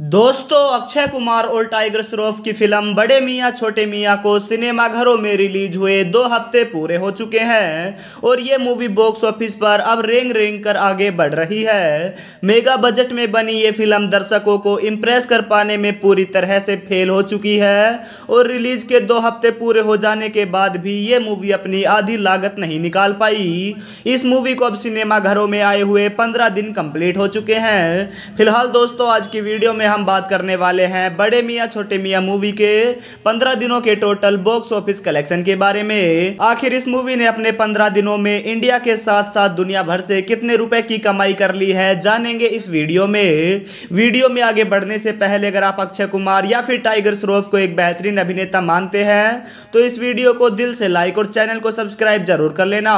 दोस्तों, अक्षय कुमार और टाइगर श्रॉफ की फ़िल्म बड़े मियाँ, छोटे मियाँ को सिनेमाघरों में रिलीज़ हुए दो हफ़्ते पूरे हो चुके हैं और ये मूवी बॉक्स ऑफ़िस पर अब रेंग रेंग कर आगे बढ़ रही है। मेगा बजट में बनी ये फ़िल्म दर्शकों को इम्प्रेस कर पाने में पूरी तरह से फेल हो चुकी है और रिलीज़ के दो हफ़्ते पूरे हो जाने के बाद भी ये मूवी अपनी आधी लागत नहीं निकाल पाई। इस मूवी को अब सिनेमाघरों में आए हुए पंद्रह दिन कंप्लीट हो चुके हैं। फ़िलहाल दोस्तों, आज की वीडियो में हम बात करने वाले हैं बड़े मियाँ, छोटे मियाँ मूवी के। पंद्रह दिनों के टोटल बॉक्स ऑफ़िस कलेक्शन के बारे में। आखिर इस मूवी ने अपने पंद्रह दिनों में इंडिया के साथ साथ दुनिया भर से कितने रुपए की कमाई कर ली है, जानेंगे इस वीडियो में। वीडियो में आगे बढ़ने से पहले अगर आप अक्षय कुमार या फिर टाइगर श्रॉफ को एक बेहतरीन अभिनेता मानते हैं तो इस वीडियो को दिल से लाइक और चैनल को सब्सक्राइब ज़रूर कर लेना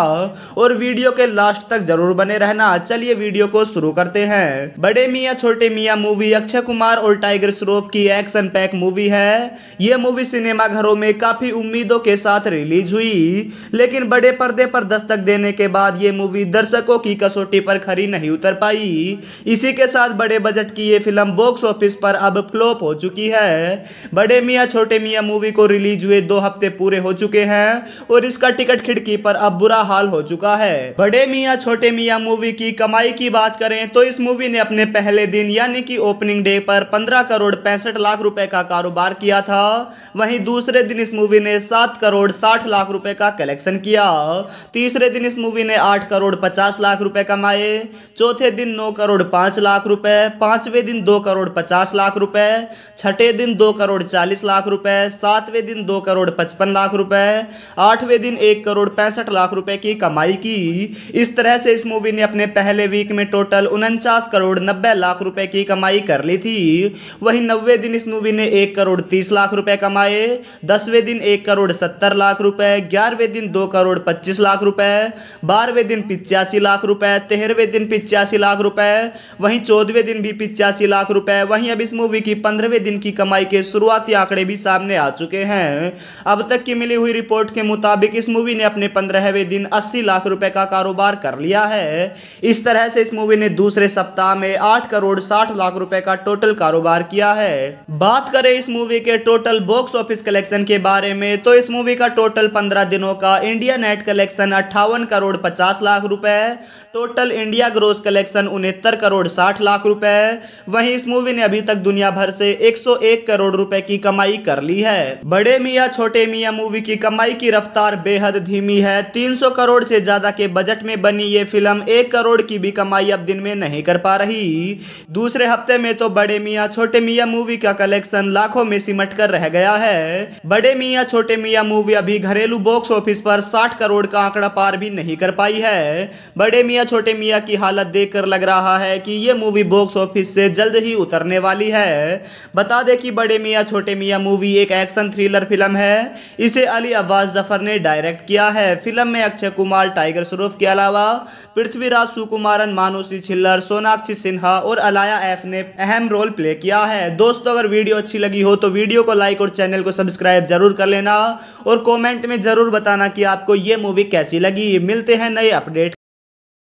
और वीडियो के लास्ट तक ज़रूर बने रहना। चलिए वीडियो को शुरू करते हैं। बड़े मियाँ, छोटे मियाँ मूवी अक्षय कुमार कुमार और टाइगर श्रॉफ की एक्शन पैक मूवी है। ये मूवी सिनेमा घरों में काफ़ी उम्मीदों के साथ रिलीज़ हुई। लेकिन बड़े पर्दे पर दस्तक देने के बाद ये मूवी दर्शकों की कसौटी पर खरी नहीं उतर पाई। इसी के साथ बड़े बजट की ये फ़िल्म बॉक्स ऑफ़िस पर अब फ्लॉप हो चुकी है। बड़े मियाँ, छोटे मियाँ मूवी को रिलीज़ हुए दो हफ़्ते पूरे हो चुके हैं और इसका टिकट खिड़की पर अब बुरा हाल हो चुका है। बड़े मियाँ, छोटे मियाँ मूवी की कमाई की बात करें तो इस मूवी ने अपने पहले दिन यानी कि ओपनिंग डे पर पर 15 करोड़ पैंसठ लाख रुपए का कारोबार किया था। वहीं दूसरे दिन इस मूवी ने 7 करोड़ 60 लाख रुपए का कलेक्शन किया। तीसरे दिन इस मूवी ने 8 करोड़ 50 लाख रुपए कमाए। चौथे दिन 9 करोड़ 5 लाख रुपए। पाँचवें दिन 2 करोड़ 50 लाख रुपए। छठे दिन 2 करोड़ 40 लाख रुपए। सातवें दिन 2 करोड़ 55 लाख रुपए। आठवें दिन 1 करोड़ पैंसठ लाख रुपए की कमाई की। इस तरह से इस मूवी ने अपने पहले वीक में टोटल उनचास करोड़ नब्बे लाख रुपए की कमाई कर ली थी। वहीं नब्बे दिन इस मूवी ने एक करोड़ तीस लाख रुपए कमाए, दसवें दिन एक करोड़ सत्तर लाख रुपए, ग्यारहवें दिन दो करोड़ पच्चीस लाख रुपए, बारहवें दिन पिचासी लाख रुपए, तेरहवें दिन पिचासी लाख रुपए, वहीं चौदहवें दिन भी पिचासी लाख रुपए, वहीं अब इस मूवी की पंद्रहवें दिन की कमाई के शुरुआती आंकड़े भी सामने आ चुके हैं। अब तक की मिली हुई रिपोर्ट के मुताबिक इस मूवी ने अपने पंद्रहवें दिन अस्सी लाख रुपए का कारोबार कर लिया है। इस तरह से इस मूवी ने दूसरे सप्ताह में आठ करोड़ साठ लाख रुपए का टोटल टोटल कारोबार किया है। बात करें इस मूवी के टोटल बॉक्स ऑफ़िस कलेक्शन के बारे में तो इस मूवी का टोटल पंद्रह दिनों का इंडिया नेट कलेक्शन अट्ठावन करोड़ पचास लाख रुपए टोटल इंडिया ग्रोस कलेक्शन उनहत्तर करोड़ साठ लाख रुपए। वहीं इस मूवी ने अभी तक दुनिया भर से 101 करोड़ रुपए की कमाई कर ली है। बड़े मियाँ, छोटे मियाँ मूवी की कमाई की रफ्तार बेहद धीमी है। 300 करोड़ से ज़्यादा के बजट में बनी ये फ़िल्म एक करोड़ की भी कमाई अब दिन में नहीं कर पा रही। दूसरे हफ़्ते में तो बड़े मियाँ, छोटे मियाँ मूवी का कलेक्शन लाखों में सिमट कर रह गया है। बड़े मियाँ, छोटे मियाँ मूवी अभी घरेलू बॉक्स ऑफ़िस पर साठ करोड़ का आंकड़ा पार भी नहीं कर पाई है। बड़े मियाँ छोटे मियाँ की हालत देखकर लग रहा है कि ये मूवी बॉक्स ऑफ़िस से जल्द ही उतरने वाली है। बता दें कि बड़े मियाँ, छोटे मियाँ मूवी एक एक्शन थ्रिलर फ़िल्म है। इसे अली अब्बास ज़फ़र ने डायरेक्ट किया है। फ़िल्म में अक्षय कुमार, टाइगर श्रॉफ के अलावा पृथ्वीराज, सुकुमारन, मानुसी छिल्लर, सोनाक्षी सिन्हा और अलाया एफ़ ने अहम रोल प्ले किया है। दोस्तों, अगर वीडियो अच्छी लगी हो तो वीडियो को लाइक और चैनल को सब्सक्राइब ज़रूर कर लेना और कमेंट में ज़रूर बताना कि आपको ये मूवी कैसी लगी। मिलते हैं नए अपडेट